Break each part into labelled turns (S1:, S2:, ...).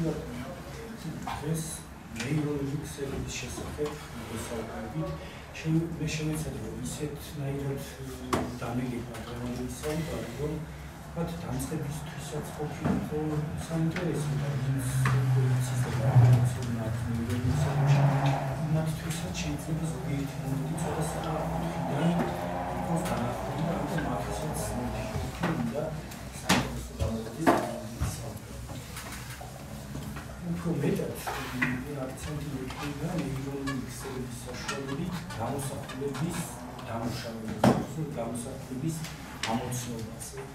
S1: დღეს ნეიროლოგიის ქსელების შესახებ მოსაუბრებით. მე შემეცადე ისეთნაირად დამეგება დღევანდელი რომ მათ დამწყებისთვისაც ყოფილიყო საინტერესო და ის და პოლიციის ნეიროლოგიის მათთვისაც შეიძლება ზოგიერთი მომენტი ცოტა საკუთრიდან იყოს განახლებული და მათთვისაც უნდა უფრო მეტად აქცენტი მოქონდა ნეირონული ქსელების საშუალებით გამოსახულების დამუშავებას, გამოსახულების ამოცნობაზე.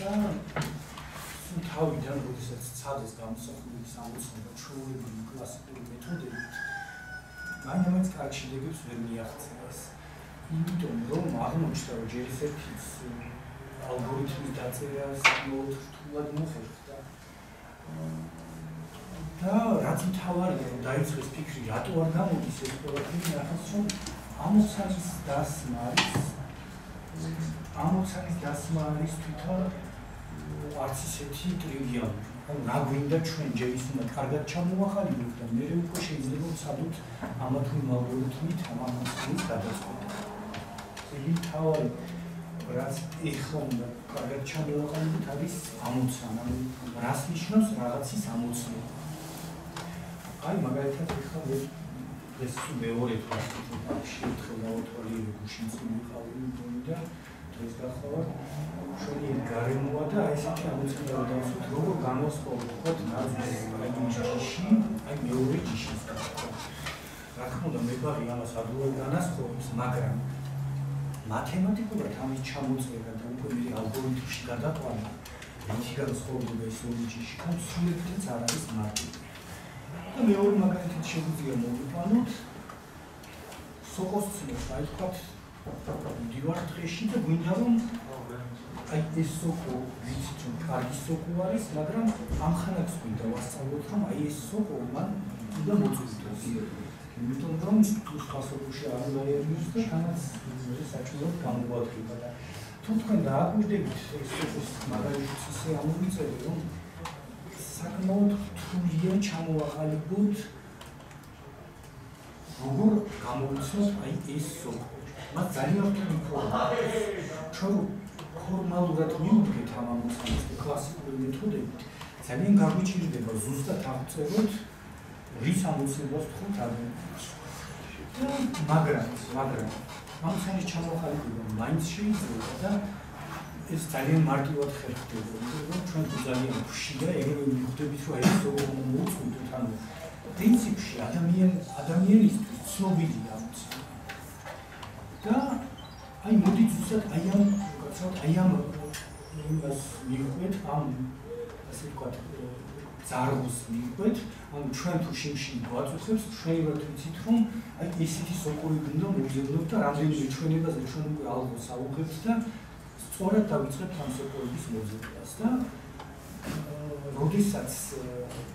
S1: და თავიდან, როდესაც ცადეს გამოსახულების ამოცნობა ჩვეულებრივი კლასიკური მეთოდებით, მაინც კარგ შედეგებს ვერ მიაღწევს. იმიტომ რომ აღმოჩნდა რომ ჯერ ისეთი ალგორითმის დაწერა საკმაოდ რთულად მოხერხდა. და რაც მთავარია რომ დაიწყეს ფიქრი რატო არ გამოდის ეს ყველაფერი? ახაც რომ ამოცანის დასმა არის ამოცანის დასმა არის თვითონ არც ისეთი ტრივიალური ანუ რა გვინდა ჩვენ ჯერ ის უნდა კარგად ჩამოვახალინოთ და მე უკვე შეიძლება ვცადოთ ამა თუ იმ ალგორითმით ამ ამოცანის გადაწყვეტა იგი თავი რაც ეხლა უნდა კარგად ჩამოვახალინოთ არის ამოცანა. რას ნიშნავს? რაღაცის ამოცანა აი მაგალითად მე ეს მეორე ფაქტი შეიძლება დავთვალე გუშინ წინიყავი და დღეს გახავა შენი გარემოა და აი ესეთი ამოცანა დავსვით როგორ გამოსყოლ თქვათ ნაზის აი ჯიში აი მეორე ჯიშის რა თქმა უნდა მე ბაღი ამას ადროულ განასხვავებს მაგრამ მათემატიკურად ამის ჩამოწერა და უკვე მე ალგორითმში გადაყვანა რითი განსხვავდება ეს ორი ჯიში ამ სრულებითაც არ არის მარტივი და მეორე მაგალითად შეგვიძლია მოვიყვანოთ სოკოს ცნებს, აი თქვა მდივარ დღეში და გვინდა რომ აი ეს სოკო ვიცით რომ კარგი სოკო არის, მაგრამ ამხანაც გვინდა ვასწავლოთ რომ აი ეს სოკო მან უნდა მოწვიდოს. იმიტომ რომ სხვა სოკოში არ უნდა ერმის და თანაც საჭიროდ გამოგვადგება და თუ თქვენ დააგვირდებით ეს სოკოს მაგალითად ისე ამოვიწერე რომ საკმაოდ რთულია ჩამოაყალიბოთ როგორ გამოვიცნოთ აი ეს სოკო. მას ძალიან რთული პრობლემაა. ჩვენ ფორმალურად მივუდგეთ ამ ამოცანას კლასიკური მეთოდებით. ძალიან გაგვიჭირდება ზუსტად აღწეროთ რის ამოცნობას თქვით ადამიანს. მაგრამ მაგრამ ამოცანის ჩამოყალიბება მაინც შეიძლება და ეს ძალიან მარტივად ხერხდება, რომ ჩვენ ძალიან ხშირა ეგრევე მიხვდებით, რომ ეს როგორ მოუწოდოთ, ანუ პრინციპში ადამიან ადამიანისთვის ცნობილია ამც. და აი მოდი ზუსტად აი ამ კაცოთ აი ამ იმას მიხვდეთ ამ ასე ვთქვათ ზარგოს მიხვდეთ, ანუ ჩვენ თუ შიმში გვაწუხებს, შეიძლება ვიცით, რომ აი ესეთი სოკოი გინდა მოგზაურობ და რამდენიმე ჩვენებაზე ჩვენ უკვე ალბათ საუბრობთ და სწორად დავიწყებთ ამ სოკოების მოზიდებას და როდესაც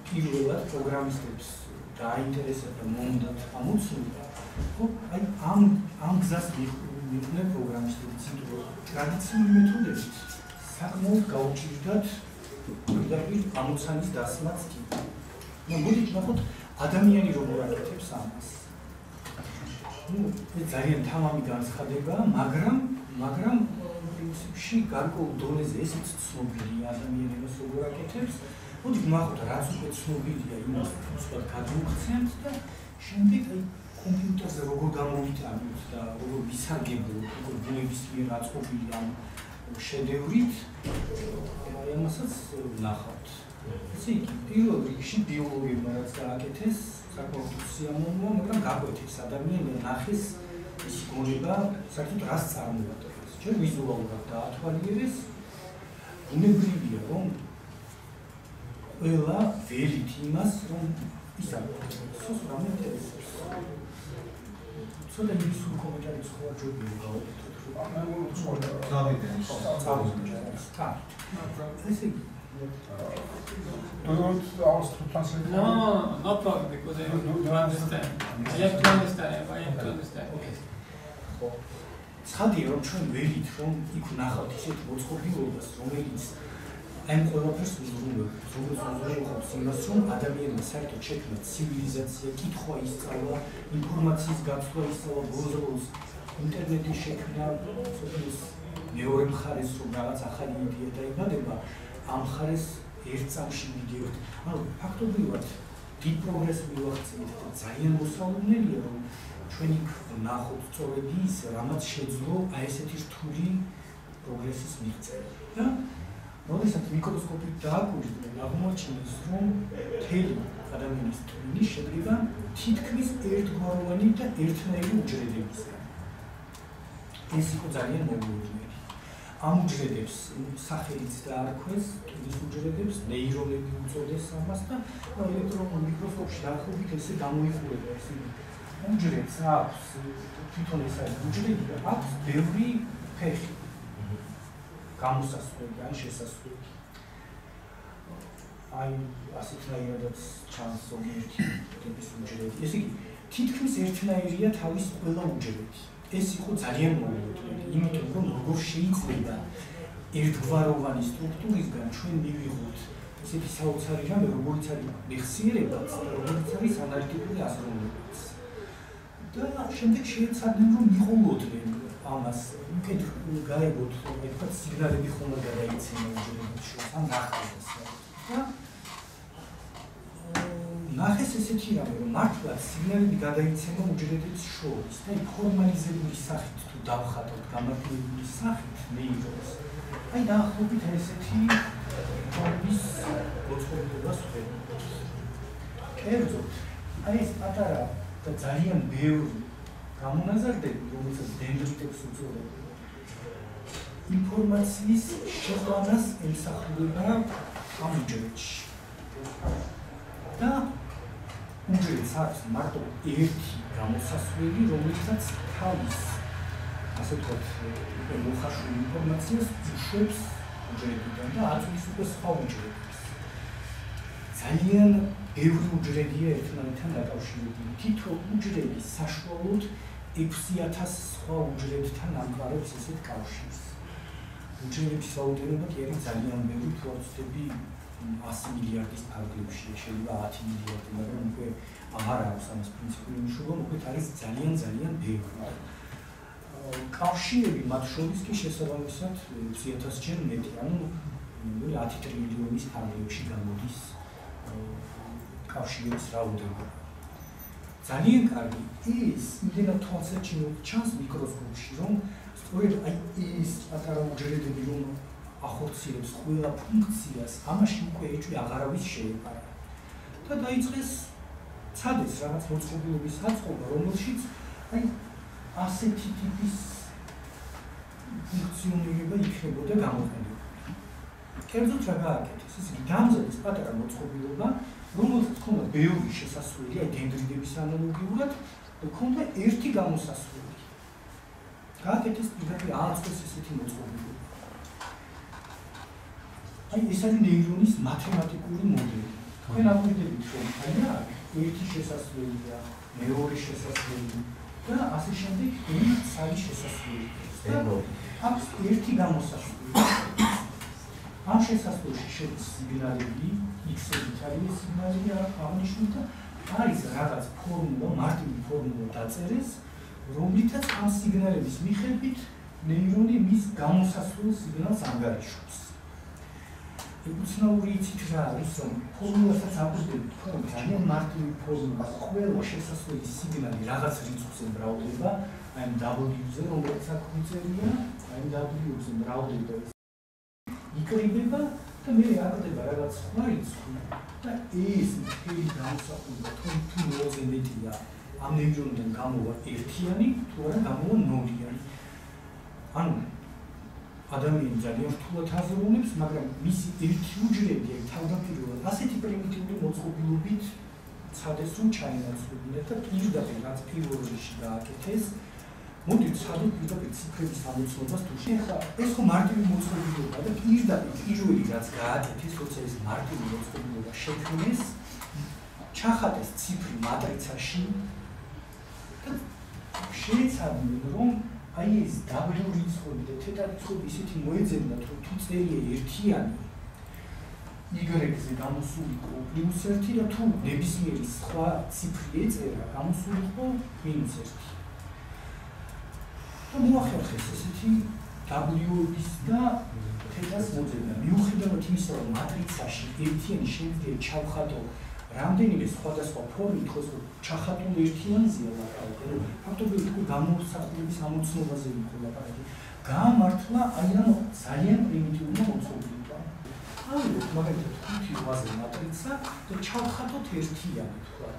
S1: პირველად პროგრამისტებს დაინტერესებდა მომდათ ამოცნობა, ხო, აი ამ ამ გზას მიყვნენ პროგრამისტები, რომ ტრადიციული მეთოდებით საკმაოდ გაუჭირდათ პირდაპირ ამოცანის დასმაც კი. ნუ მოდით ნახოთ ადამიანი როგორ აკეთებს ამას. ნუ ეს ძალიან თამამი განცხადება, მაგრამ მაგრამ პრინციპში გარკვეულ დონეზე ესეც ცნობილია ადამიანებს როგორ აკეთებს. მოდი გმახოთ რაც უკვე ცნობილია იმას უბრალოდ გადმოგხსენთ და შემდეგ აი კომპიუტერზე როგორ გამოვიტანოთ და როგორ ვისარგებლოთ როგორ ბუნების მიერ აწყობილი ამ შედევრით აი ამასაც ნახავთ. ესე იგი პირველ რიგში ბიოლოგია რაც გააკეთეს საკმაოდ სიამოვნოა, მაგრამ გაკვეთეს ადამიანმა ნახეს ის გონება საერთოდ რას წარმოადგენს. ჩვენ ვიზუალურად დაათვალიერეს უნებრივია რომ ყველა ვერით იმას რომ ის არის რამე ინტერესებს ცოტა ის სულ კომენტარი სხვა ჯობია გავაკეთოთ რომ
S2: დავიდე
S1: წავიდე და ესე იგი
S2: Do you want us to translate?
S3: No, no, no, no problem because I don't understand. I have to understand. I have to understand.
S1: Okay. ცხადია რომ ჩვენ ველით რომ იქ ნახავთ ისეთ მოწყობილობას რომელიც აი ყველაფერს უზრუნველყოფს, როგორც უზრუნველყოფს იმას, რომ ადამიანმა საერთოდ შექმნა ცივილიზაცია, კითხვა ისწავლა, ინფორმაციის გაცვლა ისწავლა, ბოლოს ინტერნეტის შექმნა, სოფლის მეორე მხარეს რომ რაღაც ახალი იდეა დაიბადება, ამ მხარეს ერთ წამში მიდიოთ. ანუ ფაქტობრივად დიდ პროგრესს მივახცევთ და ძალიან მოსალოდნელია რომ ჩვენი ნახოთ სწორედ ის, რამაც შეძლო აი ესეთი რთული პროგრესის მიღწევა. და როდესაც მიკროსკოპით დააკვირდნენ, აღმოაჩინეს, რომ თელი ადამიანის ტვინი შედგება თითქმის ერთგვაროვანი და ერთნაირი უჯრედებისგან. ეს იყო ძალიან მოგვიყვება. ამ უჯრედებს სახელიც დაარქვეს, ტვინის უჯრედებს ნეირონები უწოდეს ამას და ელექტრონულ მიკროსკოპში დაახლოებით ესე გამოიყურება ეს უჯრედს აქვს თვითონ ეს არის უჯრედი და აქვს ბევრი ფეხი. გამოსასვლელი ან შესასვლელი. აი ასეთნაირადაც ჩანს ზოგიერთი ტიპის უჯრედი. ესე იგი, თითქმის ერთნაირია თავის ყველა უჯრედი. ეს იყო ძალიან მოულოდნელი, იმიტომ რომ როგორ შეიძლება ერთგვაროვანი სტრუქტურისგან ჩვენ მივიღოთ ესეთი საოცარი რამე, როგორც არის მეხსიერებაც, როგორც არის ანალიტიკური აზროვნებაც. და შემდეგ შეეცადნენ რომ მიყოლოდნენ ამას უკეთ გაიგოთ რომ ეხლა სიგნალები ხომ გადაიცემა უჯრედებში ან ნახეს და ნახეს ესეთი რამე რომ მართლა სიგნალები გადაიცემა უჯრედებს შორის და ფორმალიზებული სახით თუ დავხატოთ გამართლებული სახით ნეირონს აი დაახლოებით ესეთი ფორმის მოწყობილობას ვხედავთ კერძოდ აი ეს პატარა და ძალიან ბევრი გამონაზრდები, რომელსაც დენდრიტებს უწოდებენ. ინფორმაციის შეყვანას ემსახურება ამ უჯრედში. და უჯრედს აქვს მარტო ერთი გამოსასვლელი, რომელსაც თავის ასე ვთქვათ, უკვე მოხარშული ინფორმაციას უშვებს უჯრედიდან და აწვის უკვე სხვა უჯრედებს. ძალიან ბევრი უჯრედია ერთმანეთთან დაკავშირებული. თითო უჯრედი საშუალოდ 6000 სხვა უჯრედთან ამყარებს ესეთ კავშირს. უჯრედების რაოდენობა კი არის ძალიან ბევრი, თუ არ ვწდები 100 მილიარდის ფარგლებში, შეიძლება 10 მილიარდი, მაგრამ უკვე აღარ აქვს ამას პრინციპული მნიშვნელობა, მოკლედ არის ძალიან ძალიან ბევრი. კავშირები მათ შორის კი შესაბამისად 2000 ჯერ მეტი, ანუ 10 ტრილიონის ფარგლებში გამოდის კავშირების რაოდენობა. ძალიან კარგი ის იმენა თვალსაჩინო ჩანს მიკროსკოპში რომ სწორედ აი ეს პატარა უჯრედები რომ ახორციელებს ყველა ფუნქციას ამაში უკვე ეჭვი აღარავის შეეპარა და დაიწყეს ცადეს რაღაც მოწყობილობის საწყობა რომელშიც აი ასეთი ტიპის ფუნქციონირება იქნებოდა გამოყენებული კერძოდ რა გააკეთეს ის დამზადეს პატარა მოწყობილობა რომელსაც ქონდა ბევრი შესასვლელი, აი დენდრიდების ანალოგიურად, ქონდა ერთი გამოსასვლელი. გააკეთეს პირდაპირ აწყეს ესეთი მოწყობილობა. აი ეს არის ნეირონის მათემატიკური მოდელი. თქვენ აღვიდებით რომ აი რა ერთი შესასვლელია, მეორე შესასვლელი და ასე შემდეგ ერთი სალი შესასვლელი. და აქვს ერთი გამოსასვლელი. ამ შესასვლელში შედის სიგნალები X-ით არის სიგნალი აღნიშნული და არის რაღაც ფორმულა, მარტივი ფორმულა დაწერეს, რომლითაც ამ სიგნალების მიხედვით ნეირონი მის გამოსასვლელ სიგნალს ანგარიშობს. უცნაური იცით რა არის, რომ ფორმულასაც აღვდებით, რომ ძალიან მარტივი ფორმულა, ყველა შესასვლელი სიგნალი რაღაც რიცხვზე მრავლდება, აი W-ზე, რომელიც აქ უწერია, აი W-ზე მრავლდება იკრიბება და მე აკეთება რაღაც სხვა რიცხვი და ეს მთელი გამოსახულება თუ თუ მოძებნია ამ ნეირონიდან გამოვა ერთიანი თუ არა გამოვა ნოლიანი. ანუ ადამიანი ძალიან რთულად აზროვნებს მაგრამ მისი ერთი უჯრედი თავდაპირველად ასეთი პრიმიტიული მოწყობილობით ცადეს რომ ჩაინაცვლებინა და პირდაპირ რაც პირველ რიგში გააკეთეს მოდი ცადო პირდაპირ ციფრების ამოცნობას თუ შეხა ეს ხო მარტივი მოწყობილობა და პირდაპირ პირველი რაც გააკეთეს როცა ეს მარტივი მოწყობილობა შექმნეს ჩახატეს ციფრი მატრიცაში და შეეცადნენ რომ აი ეს W რიცხვები და თეთა რიცხვები ისეთი მოეძებნათ რომ თუ წერია ერთიანი y-ზე გამოსულიყო პლუს 1 და თუ ნებისმიერი სხვა ციფრი ეწერა, გამოსულიყო მინუს 1. და მოახერხეს ესეთი w-ის და θ-ს მოძებნა. მიუხედავად იმისა, რომ მატრიცაში ერთიანი შეიძლება ჩავხატო რამდენიმე სხვადასხვა ფორმით, ხო, ჩახატული ერთიანზეა ლაპარაკი, რომ ფაქტობრივად თუ გამოსახულების ამოცნობაზე იყო ლაპარაკი. გამართლა აი ამ ძალიან პრიმიტიული მოწყობილი. ავიღოთ მაგალითად ხუთი ვაზე მატრიცა და ჩავხატოთ ერთიანი თქვა.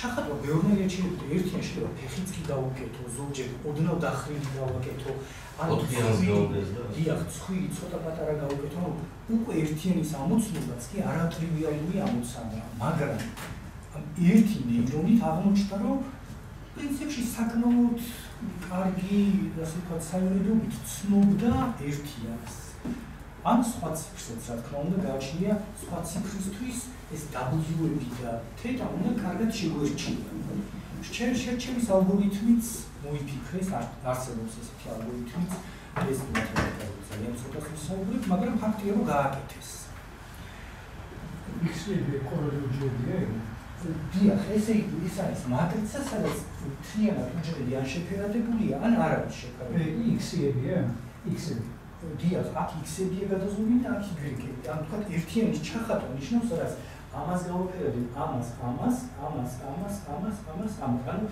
S1: ჩახატო ბევრნაირად შეიძლება ერთიანი შეიძლება ფეხიც კი დაუკეთო, ზოგჯერ ოდნავ დახრილი დავაკეთო. ანუ დიახ, ცხვირი ცოტა პატარა გავუკეთო, ანუ უკვე ერთიანის ამოცნობაც კი არატრივიალური ამოცანაა, მაგრამ ერთი ნეირონით აღმოჩნდა, რომ პრინციპში საკმაოდ კარგი, ასე ვთქვათ, საიმედოობით ცნობდა ერთიანს. ან სხვა ციფრსაც რა თქმა უნდა გააჩნია სხვა ციფრისთვის ეს W-ები და თეთა უნდა კარგად შეგვერჩინა. შენ შერჩევის ალგორითმიც მოიფიქრეს არსებობს ესეთი ალგორითმიც ეს ძალიან ცოტა ხისაუბრებ, მაგრამ ფაქტია რომ გააკეთეს.
S2: ისები კორელაციებია
S1: დიახ, ესე იგი ის არის მატრიცა, სადაც თრიანად უჯრედი ან შეფერადებულია, ან არ არის შეფერადებული.
S2: X-ებია, X-ები.
S1: დიახ, აქ X-ებია გადაზული და აქ Y-ები. ან თქვა ერთიანის ჩახატვა ნიშნავს რაც ამას გავაფერებდი, ამას, ამას, ამას, ამას, ამას, ამას, ამას. ანუ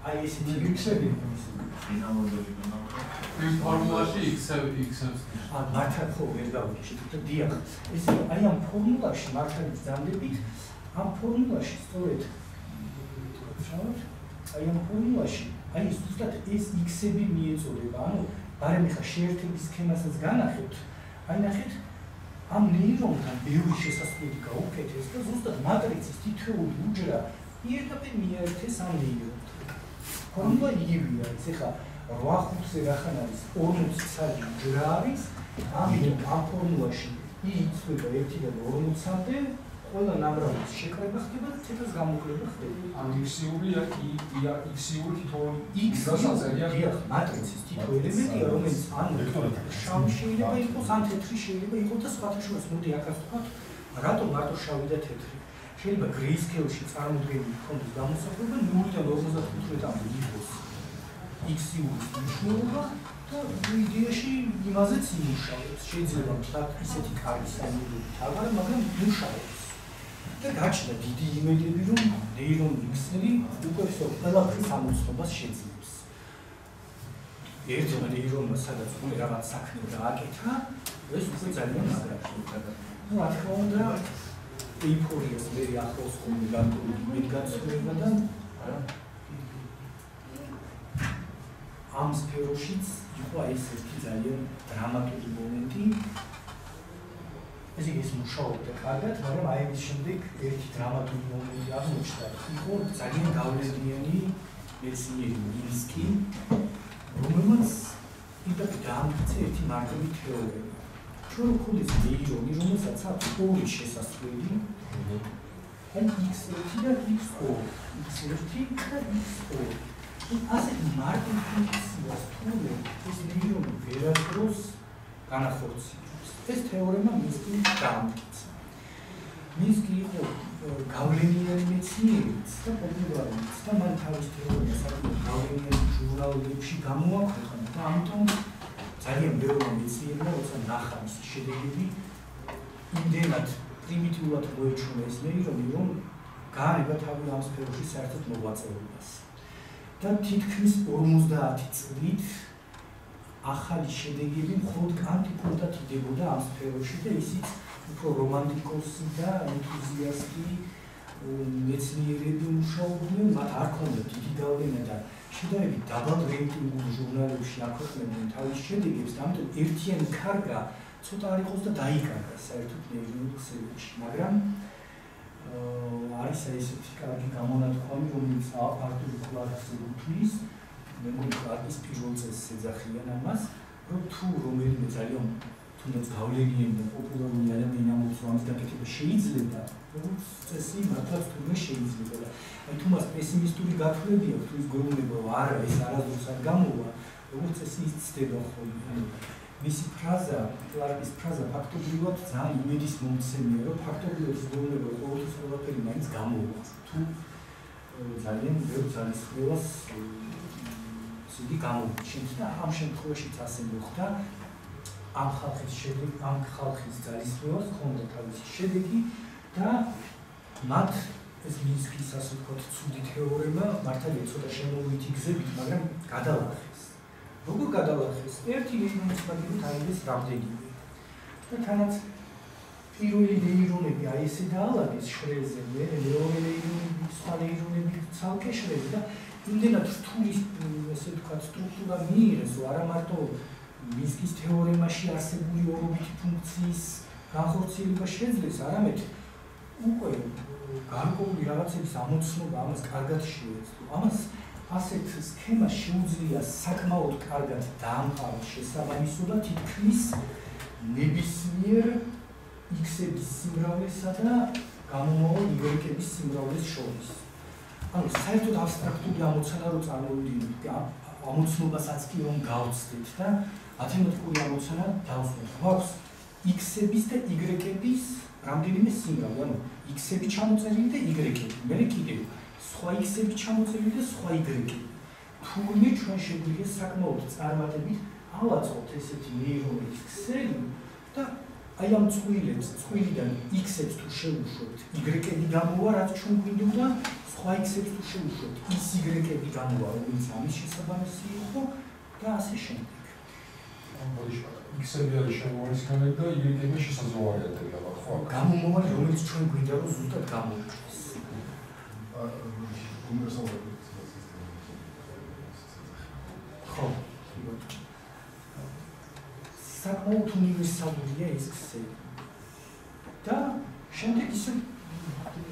S1: აი ესეთი
S2: X-ები
S3: ფინალურები იმ ფორმულაში X-ები X-ებს.
S1: ან მართლა ხო ვერ გავიქეშით და დიახ, ესე აი ამ ფორმულაში მართლა ძამდებით ამ ფორმულაში სწორედ აი ამ ფორმულაში აი ზუსტად ეს X-ები მიეწოდება, ანუ ბარემ ხა შეერთების სქემასაც განახეთ, აი ნახეთ ამ ნეირონთან ბევრი შესაძლებელი გაუკეთეს და ზუსტად მატრიცის თითოეული უჯრა პირდაპირ მიერთეს ამ ნეირონთან. ფორმულა იგივეა, ეს ხა 8-5-ზე რახან არის 40 საჯი უჯრა არის, ამიტომ ამ ფორმულაში იწვება 1-დან 40-მდე ყველა ნამრავის შეკრება ხდება და ცეთას გამოკლება ხდება.
S2: ან X-იური აქ X-იური თითოეული
S1: X-ია დიახ, მატრიცის თითო ელემენტია, რომელიც ან შავი შეიძლება იყოს, ან თეთრი შეიძლება იყოს და სხვათა შორის მოდი აქაც ვთქვათ, რატომ მარტო შავი და თეთრი? შეიძლება გრეისკეილში წარმოდგენილი კონტურის გამოსახულება 0-დან 55-მდე იყოს. X-იური მნიშვნელობა და იდეაში იმაზეც იმუშავებს. შეიძლება თქვა ისეთი კარგი საიმედოები, მაგრამ მუშაობს. და გაჩნდა დიდი იმედები, რომ ნეირონ X-ები უკვე всё ყველაფრის ამოცნობას შეძლებს. ერთმა ნეირონმა სადაც უკვე რაღაც საქმე დააკეთა, ეს უკვე ძალიან მაგრაა. ну, რა თქმა უნდა, ეიფორიას მე ახლოს ხომ განდული იმედ გაცვლება და ამ სფეროშიც იყო ეს ერთი ძალიან დრამატული მომენტი, ეს ის მუშაობდა კარგად, მაგრამ აი ამის შემდეგ ერთი დრამატული მომენტი აღმოჩნდა. იყო ძალიან გავლენიანი მეცნიერი მინსკი, რომელმაც იდეა დაამტკიცა ერთი მარკერი თეორია. ჩვენ ხულის ნეირონი, რომელსაც აქვს ორი შესასვლელი, ან x1 და x2, x1 და x2. ასეთი მარკერი ფუნქციას თუ ეს ნეირონი ვერასდროს განახორციელებს. ეს თეორემა მისკი დაამტკიცა. მისკი იყო გავლენიანი მეცნიერიც და პოპულარიც და მან თავის თეორია საკუთარ გავლენიან ჟურნალებში გამოაქვეყნა და ამიტომ ძალიან ბევრი მეცნიერმა როცა ნახა მის შედეგები იმდენად პრიმიტიულად მოეჩვენა ეს ნეირონი რომ გაანება თავი ამ სფეროში საერთოდ მოვაწეულობას. და თითქმის 50 წლით ახალი შედეგები მხოლოდ კანტიკურად იდებოდა ამ სფეროში და ისიც უფრო რომანტიკოსი და ენთუზიასტი მეცნიერები მუშაობდნენ, მათ არ ქონდათ დიდი გავლენა და შედარებით დაბალ რეიტინგულ ჟურნალებში აქვეყნებდნენ თავის შედეგებს, ამიტომ ერთიანი კარგა ცოტა არ იყოს და დაიკარგა საერთოდ ნეირონქსებში, მაგრამ არის ესეთი კარგი გამონათქვამი, რომელიც არტურ კლარკს უთმის, მე მგონი ის პირველ წელს ეძახიან ამას, რომ თუ რომელიმე ძალიან თუნდაც გავლენიანი და პოპულარული ადამიანი ამბობს, რომ ამის გაკეთება შეიძლება, როგორც წესი მართლაც თუნდაც შეიძლება. აი თუ მას პესიმისტური გათვლები აქვს, თუ ის გეუბნება, არა ეს არასდროს არ გამოვა, როგორც წესი ის ცდება ხოლმე. მისი ფრაზა, კლარკის ფრაზა ფაქტობრივად ძალიან იმედის მომცემია, რომ ფაქტობრივად ზოგადად ყოველთვის ყველაფერი მაინც გამოვა. თუ ძალიან ბევრ ძალისხმევას ისეთი გამოჩნდა და ამ შემთხვევაშიც ასე მოხდა. ამ ხალხის შედეგი, ამ ხალხის ძალისხმევას ხონდა თავისი შედეგი და მათ ეს მინსკის ასე ვთქვათ, ცუდი თეორემა მართალია ცოტა შემოვითი გზებით, მაგრამ გადალახეს. როგორ გადალახეს? ერთი ნეირონის მაგალითად აიღეს რამდენიმე. და თანაც პირველი ნეირონები აი ესე დაალაგეს შრეზე, მე მეორე ნეირონები, სხვა ნეირონები ცალკე შრეზე და იმდენად რთული ესე ვთქვათ, სტრუქტურა მიიღეს, რომ არა მარტო მინსკის თეორემაში არსებული ორობითი ფუნქციის განხორციელება შეძლეს, არამედ უკვე გარკვეული რაღაცების ამოცნობა ამას კარგად შეეძლო. ამას ასეთ სქემას შეუძლია საკმაოდ კარგად დაამყაროს შესაბამისო და თითქმის ნებისმიერ x-ების სიმრავლესა და გამომავალ y-ების სიმრავლეს შორის. ანუ საერთოდ აბსტრაქტული ამოცანა რო წარმოვიდგინოთ, ამოცნობასაც კი რომ გავცდით და მათემატიკური ამოცანა დავსვათ. გვაქვს x-ების და y-ების რამდენიმე სიმრავლე, ანუ x-ები ჩამოწერილი და y-ები. მე კიდევ სხვა x-ები ჩამოწერილი და სხვა y-ები. თურმე ჩვენ შეგვიძლია საკმაოდ წარმატებით ავაწყოთ ესეთი ნეირონების ქსელი და აი ამ წვილებს, წვილიდან x-ებს თუ შევუშვებთ, y-ები გამოვა, რაც ჩვენ გვინდოდა, სხვა x-ებს თუ შევუშვებთ, ის y-ები გამოვა, რომელიც ამის შესაბამისი იყო და ასე შემდეგ.
S2: x-ები არის შემოვარისკანები და y-ები შესაძლოა არის ხო?
S1: გამომავალი რომელიც ჩვენ გვინდა რომ ზუსტად გამოვიდეს. ხო. საკმაოდ უნივერსალურია ეს ქსელი. და შემდეგ ისე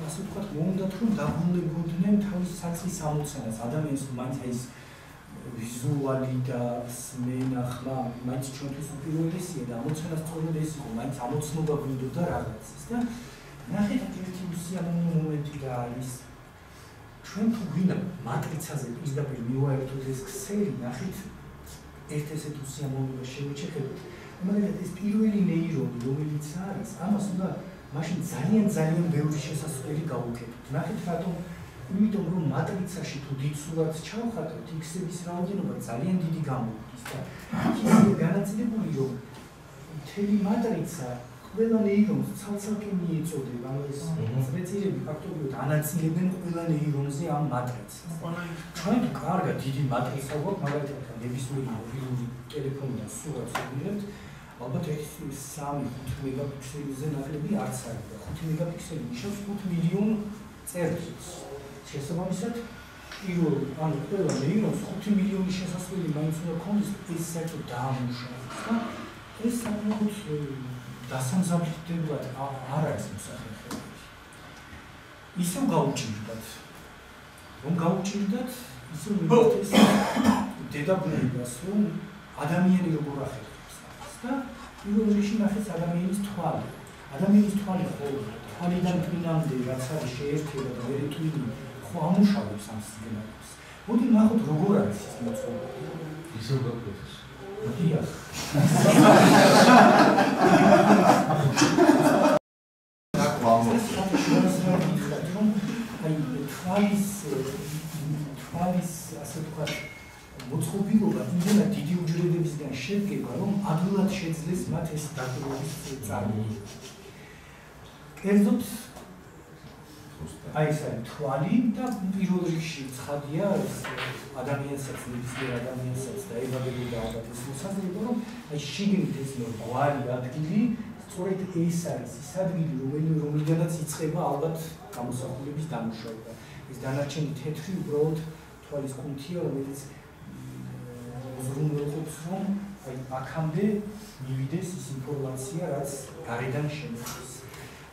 S1: ასე ვთქვათ, მომდათ რომ დაბრუნებოდნენ თავის საწყის ამოცანას, ადამიანის მაინც ეს ვიზუალი და სმენა ხმა მაინც ჩვენთვის უპირველესია და ამოცანა სწორედ ეს იყო მაინც ამოცნობა გვინდოდა რაღაცის და ნახეთ ერთი უსიამოვნო მომენტი რა არის. ჩვენ თუ გვინდა მატრიცაზე პირდაპირ მივაერთოთ ეს ქსელი ნახეთ ერთ ესეთ უსიამოვნობას შევეჩეხებთ მაგრამ ეს პირველი ნეირონი რომელიც არის ამას უნდა მაშინ ძალიან ძალიან ბევრი შესაძლებელი გავუკეთოთ ნახეთ რატომ იმიტომ რომ მატრიცაში თუ სურათს ჩავხატოთ x-ების რაოდენობა ძალიან დიდი გამოდის და ისე განაწილებული რომ მთელი მატრიცა ყველა ნეირონს ცალ-ცალკე მიეწოდება ანუ ეს სპეციალები ფაქტობრივად ანაწილებენ ყველა ნეირონზე ამ მატრიცას. ჩვენ თუ კარგად დიდი მატრიცა გვაქვს მაგალითად ნებისმიერი მობილური ტელეფონიდან სურათს ვიღებთ ალბათ ეს 3-5 მეგაპიქსელიზე ნაკლები არც არის და 5 მეგაპიქსელი ნიშნავს 5 მილიონ წერტილს. შესაბამისად პირველ ანუ ყველა ნეირონს 5 მილიონი შესაძლებელი მაინც უნდა ქონდეს ეს საერთოდ დაამუშავოს და ეს საკმაოდ დასამზადებლად არ არის მოსახერხებელი. ისე გაუჭირდათ. რომ გაუჭირდათ ისე მივხვდეს დედაბუნებას რომ ადამიანი როგორ ახერხებს და პირველ რიგში ნახეთ ადამიანის თვალი. ადამიანის თვალი ხო თვალიდან თვინამდე რაც არის შეერთება და მე თვინი ხო ამუშავებს ამ სიგნალებს. მოდი ნახოთ როგორ არის ეს მოწყობა.
S2: ისე გაგკვეთეს.
S1: დიახ. თვალის თვალის ასე ვთქვათ მოწყობილობა იმდენად დიდი უჯრედებისგან შედგება რომ ადვილად შეძლეს მათ ეს დაგროვის წარმოება. კერძოდ აი ეს არის თვალი და პირველ რიგში ცხადია ეს ადამიანსაც ნებისმიერ ადამიანსაც და ევაგებოდა ალბათ ეს მოსაზრება რომ აი შიგნით ეს გვარი ადგილი სწორედ ეს არის ის ადგილი რომელიც რომელიდანაც იწყება ალბათ გამოსახულების დამუშავება ეს დანარჩენი თეთრი უბრალოდ თვალის კუნთია რომელიც უზრუნველყოფს რომ აი აქამდე მივიდეს ის ინფორმაცია რაც გარედან შემოდის.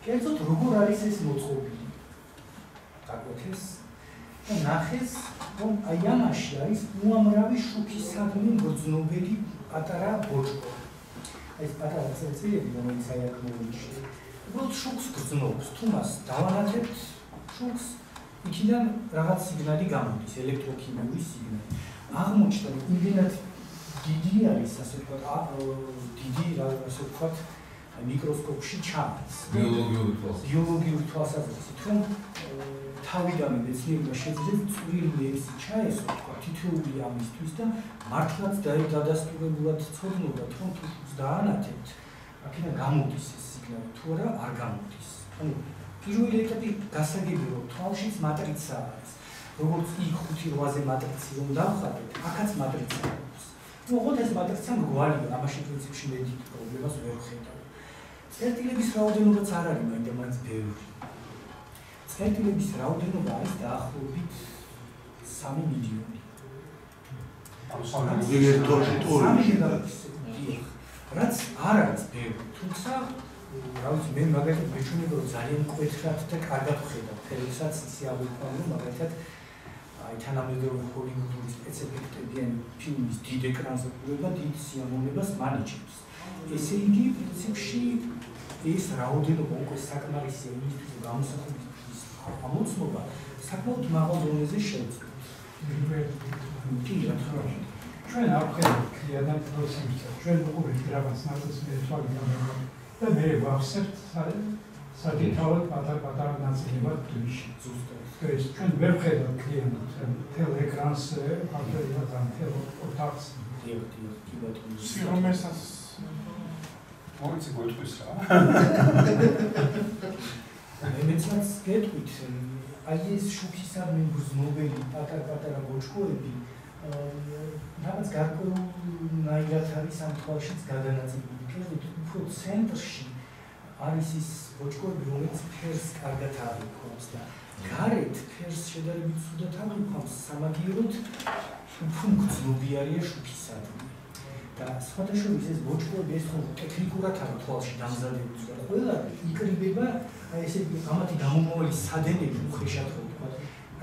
S1: კერძოდ როგორ არის ეს მოწყობილი? გაკვეთეს და ნახეს რომ აი ამაში არის უამრავი შუქისადმი გრძნობელი პატარა ბოჭკო. ეს პატარა წელწიები რომელიც აი აქ მოვიჩნდა უბრალოდ შუქს გრძნობს თუ მას დავანათებთ შუქს იქიდან რაღაც სიგნალი გამოდის ელექტროქიმიური სიგნალი აღმოჩნდა რომ იმდენად დიდი არის ასე ვთქვათ დიდი ასე ვთქვათ მიკროსკოპში ჩანს.
S2: ბიოლოგიური თვალსაზრისით.
S1: ბიოლოგიური თვალსაზრისით, რომ თავიდანვე მეცნიერება შეძლებს წვრილი ლექსი ჩაესო, თქვა თითოეული ამისთვის და მართლაც დადასტურებულად ცოდნობათ, რომ თუ დაანათებთ, აქედან გამოდის ეს სიგნალი თუ არა, არ გამოდის. ანუ პირველი ეტაპი გასაგები რომ თვალშიც მატრიცა არის. როგორც იქ 5-8-ზე მატრიცი რომ დავხატეთ, აქაც მატრიცა აქვს. მოყოთ ეს მატრიცა მგვალია, ამაში პრინციპში მე დიდ პრობლემას ვერ ხედავ. წერტილების რაოდენობაც არ არის მაინდა მაინც ბევრი. წერტილების რაოდენობა არის დაახლოებით 3 მილიონი.
S2: ანუ 3 მილიონი თორში
S1: თორი. რაც არ არის ბევრი, თუმცა რა ვიცი, მე მაგალითად მეჩვენება რომ ძალიან მკვეთრად და კარგად ხედავ. ფერებსაც ისე აღვიქვამ რომ მაგალითად აი თანამედროვე ჰოლივუდური სპეციფიკები ან ფილმის დიდ ეკრანზე ყვება დიდ სიამოვნებას მანიჭებს. ესე იგი პრინციპში ეს რაოდენობა უკვე საკმარისია იმისთვის რომ გამოსახულების ამოცნობა საკმაოდ მაღალ დონეზე შეძლო. კი რა თქმა უნდა. ჩვენ არ ხედავთ კლიენტად პროცესს. ჩვენ უკვე გრაბას ნაცვლად მეთვალე და მე ვახსენებ საკითხავად პატარ-პატარა ნაწილებად თვიში. ზუსტად. ეს ჩვენ ვერ ხედავთ კლიენტს თელ ეკრანს პარტერია და თელ ოთახს. დიახ, დიახ, კი ბატონო.
S3: სიომესას მოიცი გვეტყვის რა.
S1: მე მეცაც გეტყვით, აი ეს შუქისადმი გრძნობელი პატარ-პატარა ბოჭკოები რაღაც გარკვეულნაირად არის ამ თვალშიც გადანაწილებული. კერძოდ უფრო ცენტრში არის ის ბოჭკოები, რომელიც ფერს კარგად აღიქვამს და გარეთ ფერს შედარებით ცუდად აღიქვამს, სამაგიეროდ უფრო გრძნობიარია შუქისადმი. და სხვადასხვა ეს ბოჭკოები ეს ხო ტექნიკურად არის თვალში დამზადებული და ყველა იკრიბება აი ესე ამათი გამომავალი სადენები უხეშად ხო თქვა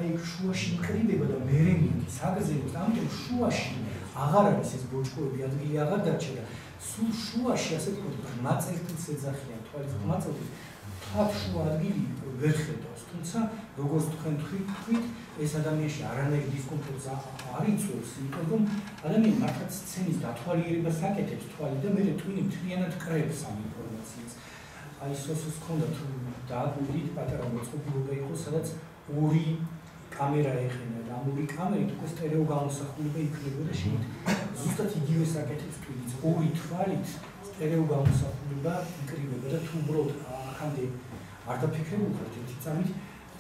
S1: აი შუაში იკრიბება და მერენგი საგზელოს ამიტომ შუაში აღარ არის ეს ბოჭკოები ადგილი აღარ დარჩა და სულ შუაში ასე თქვა მაწერთის ეძახიან თვალის მაწერთის თავ შუა ადგილი ვერ ხედავს თუმცა როგორც თქვენ თქვით ეს ადამიანში არანაირი დისკომფორტს არ იწვევს იმიტომ რომ ადამიანი მართლაც სცენის დათვალიერებას აკეთებს თვალი და მე თვითონ მთლიანად კრებს ამ ინფორმაციას. აი სოსოს ქონდა თუ დააგვიდით პატარა მოწყობილობა იყო სადაც ორი კამერა ეხენა და ამ ორი კამერით უკვე სტერეო გამოსახულება იქნებოდა შეიძლება ზუსტად იგივე საკეთებს თვითონ ორი თვალით სტერეო გამოსახულება იქნებოდა და თუ უბრალოდ აქამდე არ დაფიქრებულ ხართ ერთი წამით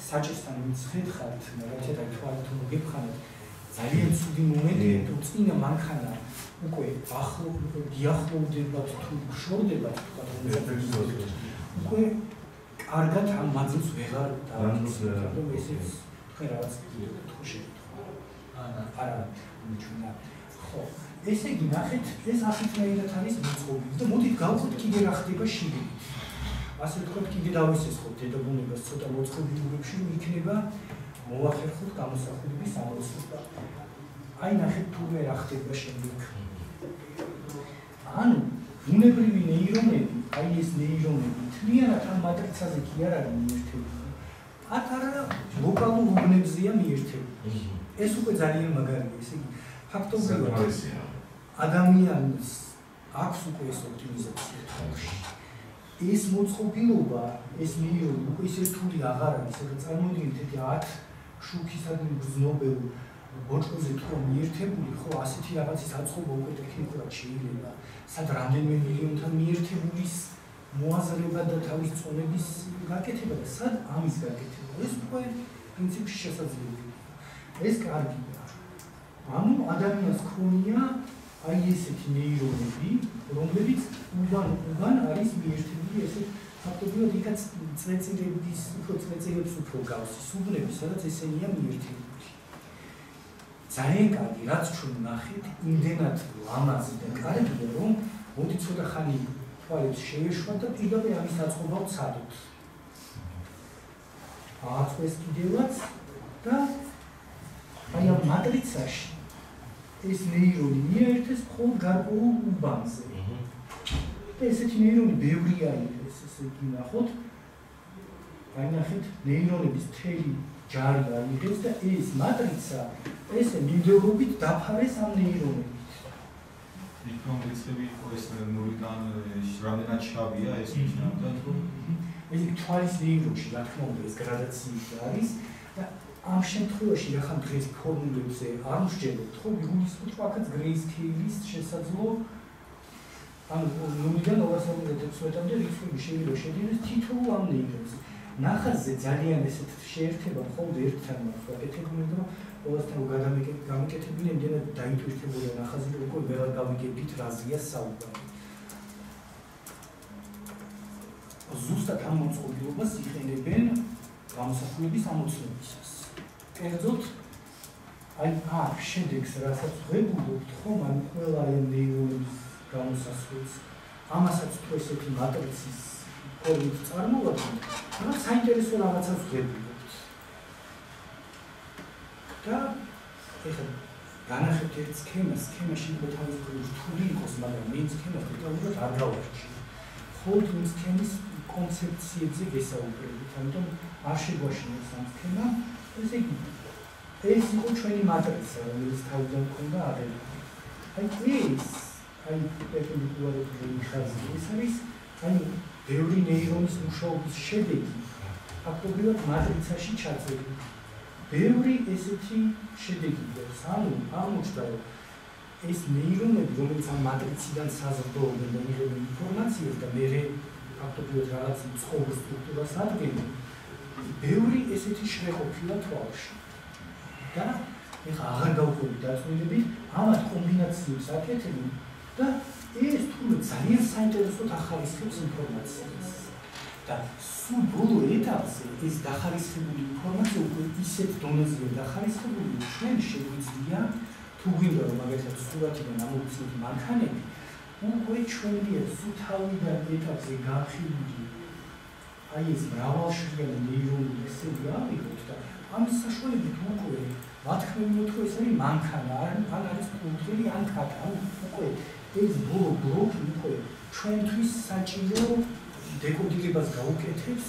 S1: საჭესთან მიცხეთ ხართ რაღაცა და თვალ თუ მოგებხანათ ძალიან ცუდი მომენტია თუ წინა მანქანა უკვე ახლო დიახლოვდებათ თუ შორდებათ თქვა უკვე კარგად ამ მანძილს ვეღარ დააწყოთ რომ ესეც თქვენ რაღაც თუ შეიძლება არა არა მიჩვენა ხო ესე იგი ნახეთ ეს ასეთნაირად არის მოწყობილი და მოდით გავხოთ კიდე რა ხდება შიგნით ასე ვთქვათ, კიდე დავისესხოთ დედაბუნებას ცოტა მოწყობილობებში, რომ იქნება მოახერხოთ გამოსახულების ამოცნობა. აი ნახეთ თურმე რა ხდება შემდეგ. ანუ უნებრივი ნეირონები, აი ეს ნეირონები, თლიანად ამ მატრიცაზე კი არ არის მიერთებული. ატარა ლოკალურ უბნებზეა მიერთებული. ეს უკვე ძალიან მაგარია, ესე იგი ფაქტობრივად ადამიანს აქვს უკვე ეს ოპტიმიზაცია თავში. ეს მოწყობილობა, ეს ნეირონი უკვე ისე რთული აღარ არის, სადაც წარმოიდგინეთ ერთი 10 შუქისადმი გზნობელ ბოჭკოზე თქო მიერთებული, ხო, ასეთი რაღაცის აწყობა უკვე ტექნიკურად შეიძლება. სად რამდენიმე მილიონთან მიერთებულის მოაზრება და თავის წონების გაკეთება და სად ამის გაკეთება. ეს უკვე პრინციპში შესაძლებელია. ეს კარგია. ანუ ადამიანს ქონია აი ესეთი ნეირონები, რომლებიც უბან უბან არის მიერთებული ესე ფაქტობრივად იქაც წეწილების უფრო წეწილებს უფრო გავს სუბნები სადაც ესენია მიერთებული ძალიან კარგი რაც ჩვენ ნახეთ იმდენად ლამაზი და კარგია რომ მოდი ცოტა ხანი თვალებს შევეშვა და პირდაპირ ამის დაწყობა ვცადოთ ააწყვეს კიდევაც და აი ამ მატრიცაში ეს ნეირონი მიერთეს მხოლოდ გარკვეულ უბანზე. და ესეთი ნეირონი ბევრია ის ესე იგი ნახოთ. აი ნახეთ ნეირონების თელი ჯარი აიღეს და ეს მატრიცა ესე მიმდევრობით დაფარეს ამ ნეირონებით.
S4: იქ რომ რიცხვები იყო ეს ნულიდან რამდენად შავია ეს ნიშნავდა რომ
S1: ეს თვალის ნეირონში რა თქმა უნდა ეს გრადაციით არის და ამ შემთხვევაში ახლა დღეს ფორმულებზე არ მსჯელობთ ხო? ვიგულისხმობთ აქაც გრეის სკეილის შესაძლო ანუ ნულიდან 256-მდე რიცხვები შეიძლება შედინოს თითოეულ ამ ნეირონზე ნახაზზე ძალიან ესეთ შეერთება მხოლოდ ერთთან მაქვს ვაკეთებული რომ ყოველთვის გამიკეთებული იმდენად დაინტერესებული ნახაზი რომ უკვე ვერ გავიგებთ რაზეა საუბარი. ზუსტად ამ მოწყობილობას იყენებენ გამოსახულების ამოცნობისას კერძოდ აი აქ შედეგს რასაც ვებულობთ ხომ ან ყველა ამ ნეირონების გამოსასვლელს ამასაც თუ ესეთი მატრიცის ფორმით წარმოვადგინოთ რა საინტერესო რაღაცას ვებულობთ და ეხლა განახეთ ერთ სქემას სქემაში თავისუფლად რთული იყოს მაგრამ მე სქემას დეტალურად არ გავარჩი ხოლმე იმ სქემის კონცეფციებზე გესაუბრებით ამიტომ არ შეგვაშინოს ამ სქემა. ესე იგი ეს იყო ჩვენი მატრიცა რომელიც თავიდან ქონდა აღებული აი ეს აი პერპენდიკულარული ხაზი ეს არის აი ბევრი ნეირონის მუშაობის შედეგი ფაქტობრივად მატრიცაში ჩაწერილი ბევრი ესეთი შედეგი აქვს ანუ აღმოჩნდა რომ ეს ნეირონები რომელიც ამ მატრიციდან საზრდოობენ და მიიღებენ ინფორმაციას და მე ფაქტობრივად რაღაც მცხოვრ სტრუქტურას ადგენენ ბევრი ესეთი შეყოფილა თვალში. და ეხა აღარ გავყვები დაწყვეტებით ამათ კომბინაციებს აკეთებენ და ეს თუნდაც ძალიან საინტერესო ახალისებს ინფორმაციას. და სულ ბოლო ეტაპზე ეს დახარისხებული ინფორმაცია უკვე ისეთ დონეზეა დახარისხებული, ჩვენ შეგვიძლია თუ გვინდა რომ მაგალითად სურათიდან ამოვიცნოთ მანქანები, უკვე ჩვენი სულ თავიდან ეტაპზე განხილული აი ეს მრავალშრიანი ნეირონული ქსელი ავიღოთ და ამის საშუალებით უკვე ვათქმევინოთ რომ ეს არის მანქანა ან არის პუნქტი ან კატა უკვე ეს ბოლო ბლოკი უკვე ჩვენთვის საჭირო დეკოდირებას გაუკეთებს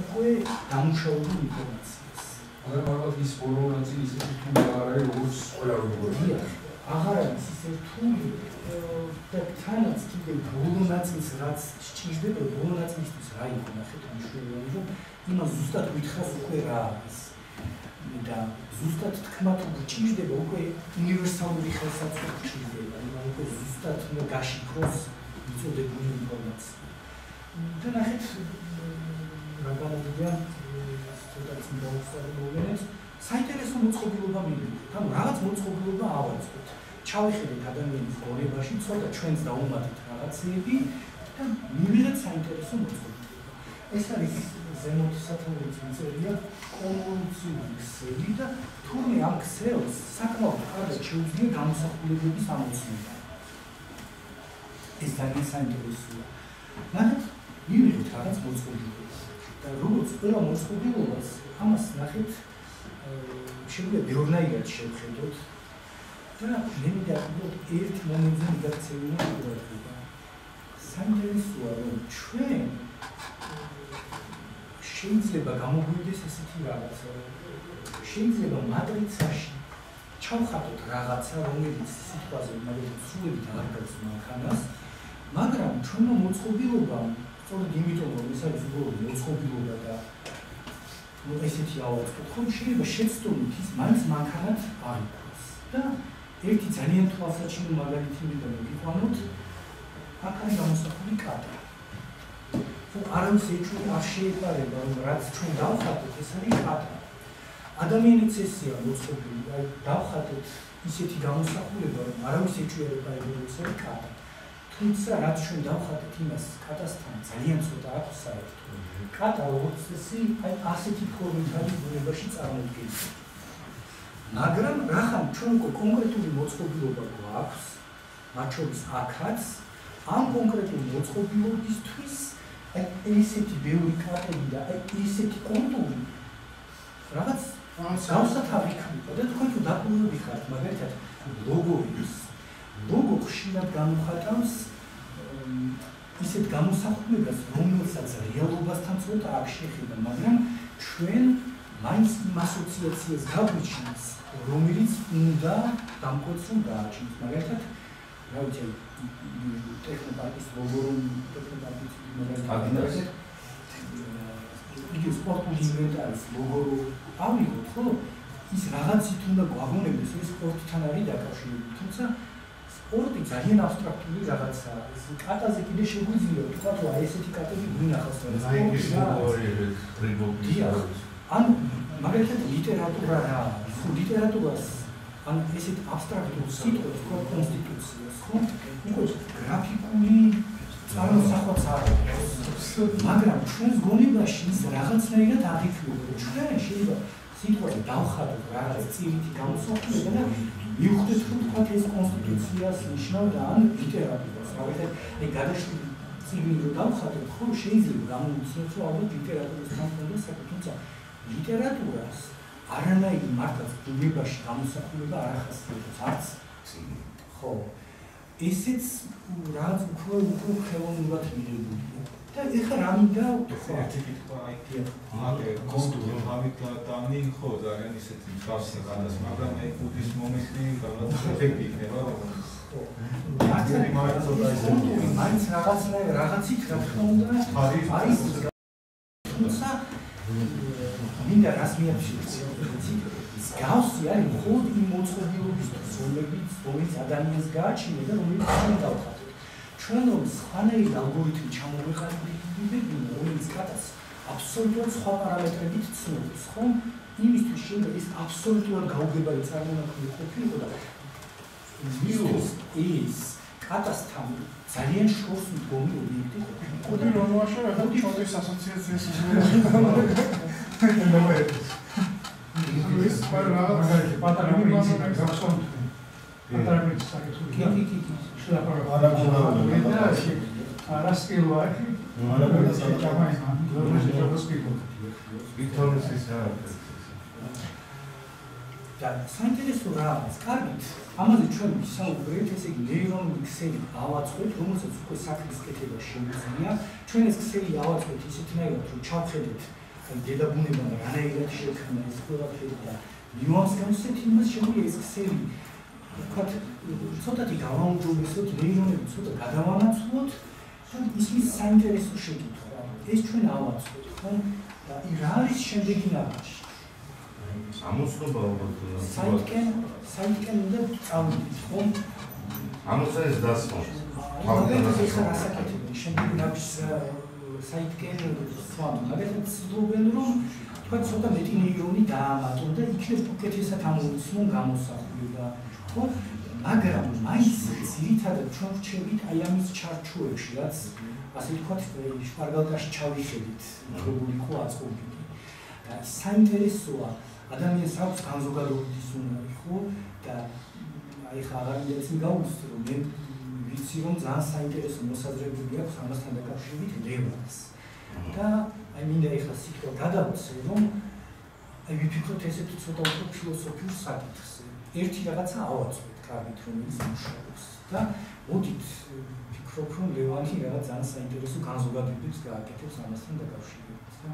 S1: უკვე დამუშავებული ინფორმაციას.
S2: არა მაგრამ ის ბოლო ნაწილი ისეთი თუ არ არის როგორც ყველა როგორია.
S1: აღარ არის ისე რთული და თანაც კიდე ბოლო ნაწილს რაც სჭირდება ბოლო ნაწილისთვის რა იყო ნახეთ მნიშვნელოვანი რომ იმას ზუსტად ვითხრას უკვე რა არის და ზუსტად თქმა თუ გჭირდება უკვე უნივერსალური ხელსაწყო გჭირდება იმან უკვე ზუსტად უნდა გაშიფროს მიწოდებული ინფორმაცია და ნახეთ რა გამოდია ცოტა წინ დავუსწავლეთ საინტერესო მოწყობილობა მივიღეთ. ანუ რაღაც მოწყობილობა ავაწყოთ ჩავიხედეთ ადამიანის გონებაში ცოტა ჩვენს დაუმატეთ რაღაცეები და მივიღეთ საინტერესო მოწყობილობა. ეს არის ზემოთ სათაურის მწერია კონვოლუციური ქსელი და თურმე ამ ქსელს საკმაოდ კარგად შეუძლია გამოსახულებების ამოცნობა. ეს ძალიან საინტერესოა. ნახეთ, მივიღეთ რაღაც მოწყობილობას და როგორც ყველა მოწყობილობას ამას ნახეთ შეგვიძლია ბევრნაირად შევხედოთ და მე მინდა ერთ მომენტზე მიგაქცევინა ყურადღება. საინტერესოა რომ ჩვენ შეიძლება გამოგვიდეს ესეთი რაღაცა. შეიძლება მატრიცაში ჩავხატოთ რაღაცა, რომელიც სიტყვაზე მაგალითად სულებით არ გაქვს მანქანას, მაგრამ ჩვენო მოწყობილობა, სწორედ იმიტომ რომ ეს არის უბრალოდ მოწყობილობა და ну ესეთი ავაწყოთ, ხომ შეიძლება შეცდომით ის მაინც მანქანად არ იყოს. და ერთი ძალიან თვალსაჩინო მაგალითი მინდა მოგიყვანოთ აქ არის გამოსახული კადრი თუ არავის ეჭვი არ შეეპარება რომ რაც ჩვენ დავხატოთ ეს არის კადრი ადამიანის ესეა მოწყობილი აი დავხატოთ ისეთი გამოსახულება რომ არავის ეჭვი არ ეპარება ეს არის კადრი თუმცა რაც ჩვენ დავხატეთ იმას კატასთან ძალიან ცოტა აქვს საერთო კატა როგორც ესი აი ასეთი ფორმით არის ბუნებაში წარმოდგენილი მაგრამ რახან ჩვენ უკვე კონკრეტული მოწყობილობა გვაქვს მათ შორის აქაც ამ კონკრეტული მოწყობილობისთვის აი ესეთი ბევრი კარტები და აი ესეთი კონტური რაღაც განსათავი ქნება და თქვენ თუ დაკვირვები ხართ მაგალითად ლოგოის ლოგო ხშირად გამოხატავს ისეთ გამოსახულებას რომელსაც რეალობასთან ცოტა არ შეხება მაგრამ ჩვენ მაინც იმ ასოციაციას გაგვიჩნს რომელიც უნდა დამკვეთრონ გააჩინოს მაგალითად რა ვიცი ტექნოპარკის ლოგო ტექნოპარკის
S5: Adidas.
S1: იგი სპორტული ინვენტარის ლოგო ავიღოთ ხო ის რაღაცით უნდა გვაგონებდეს ეს სპორტთან არის დაკავშირებული. თუმცა სპორტი ძალიან აბსტრაქტული რაღაცაა. ეს კატაზე კიდე შეგვიძლია თქვა რომ აი ესეთი კატები გვინახავს რა
S5: ნაიკის რიბოკი
S1: დიახ. ან მაგალითად ლიტერატურა რა თუ ლიტერატურას ან ესეთ აბსტრაქტულ სიტყვებს ხო კონსტიტუციას ხო? უკვე გრაფიკული წარმოსახვაც არ არის. მაგრამ ჩვენს გონებაში ის რაღაცნაირად აღიქვება. ჩვენ შეიძლება სიტყვაზე დავხატოთ რაღაც წილითი გამოსახულება და მივხვდეთ რომ თქვა ეს კონსტიტუციას ნიშნავდა ან ლიტერატურას. მაგალითად, აი გადაშლილი წილი რო დავხატოთ, ხო შეიძლება გამოვიცნოთ რომ ალბათ ლიტერატურის თანხმობა საკუთრ თუმცა ლიტერატურას არანაირი მართლაც ბუნებაში გამოსახულება არ ახასიათებს არც წილი. ხო. ესეც რაც უფრო უფრო ხელოვნურად მიღებულია. და ეხლა რა მინდა ვთქვა?
S4: ერთი კითხვა აი მაგე კონტურო ამით დამნინ ხო ძალიან ისეთი მსგავსი გადას მაგრამ აი კუდის მომენტი გადას ეფექტი იქნება
S1: მართლა მაინც რაღაცნაირ რაღაცით რა თქმა უნდა არის თუმცა მინდა რას მიაჩნია გასი არის მხოლოდ იმ მოწყობილობის ზომებით რომელიც ადამიანს გააჩინა და რომელიც ჩვენ დავხატეთ ჩვენ რომ სხვანაირი ალგორითმი ჩამოვეყალიბებთ რომელიც კატას აბსოლუტურად სხვა პარამეტრებით ცნობს ხო იმისთვის შეიძლება ის აბსოლუტურად გაუგებარი წარმონაქმნი ყოფილიყო და ვიზუს ის კატასთან ძალიან შორს მდგომი ობიექტი
S6: კუდი რომაშა რა ჩოდის ასოციაციის ის პარაგრაფი პატარა პრინციპი გახსოვთ. პატარა პრინციპი საკითხი
S1: კი კი კი კი
S6: შლაპარაკი არასკილო არის. არაბული საჭამაი გლობალიზაციის პროსპექტი
S5: ვიქტორის ის რა
S1: და საინტერესო რა არის? კარგით. ამაზე ჩვენ ვისაუბრეთ ესე იგი ნეირონული ქსელი ავაწყოთ რომელსაც უკვე საქმის კეთება შეუძლია ჩვენ ეს ქსელი ავაწყოთ ისეთნაირად რომ ჩავხედეთ დედაბუნება და რანაირად შექმნა ეს ყველაფერი და ნიუანს განსეთ იმას შემიძლია ეს ქსელი ვთქვათ ცოტათი გავაუმჯობესოთ ნეირონები ცოტა გადავანაცვლოთ და ისმის საინტერესო შეკითხვა ეს ჩვენ ავაწყოთ ხო და რა არის შემდეგი ნაბიჯი
S5: ამოცნობა ალბათ
S1: საითკენ საითკენ უნდა წავიდეთ ხო?
S5: ამოცა ეს დასმა.
S1: მაგალითად ეხლა ასაკეთებენ შემდეგ ნაბის საითკენ სვამ. მაგალითად ცდილობენ რომ თქვა ცოტა მეტი ნეირონი დაამატონ და იქნებ უკეთესად ამოვიცნონ გამოსახულება. ხო? მაგრამ მაინც ძირითადად ჩვენ ვჩევით აი ამის ჩარჩოებში, რაც ასე თქვა შპარგალკაში ჩავიხედით, როგორი ხო აწყობილი. და საინტერესოა ადამიანს აქვს განზოგადების უნარი, ხო? და აი ხა აღარ მინდა გავუსწრო, მე ვიცი რომ ძალიან საინტერესო მოსაზრებები აქვს ამასთან დაკავშირებით ლევანს. და აი მინდა ეხლა სიტყვა გადავცე, რომ აი ვიფიქროთ ესეთ ცოტა უფრო ფილოსოფიურ საკითხს. ერთი რაღაცა ავაწვეთ, კარგით რომ ის მუშაობს და მოდით ვფიქრობ რომ ლევანი რაღაც ძალიან საინტერესო განზოგადებებს გააკეთებს ამასთან დაკავშირებით. და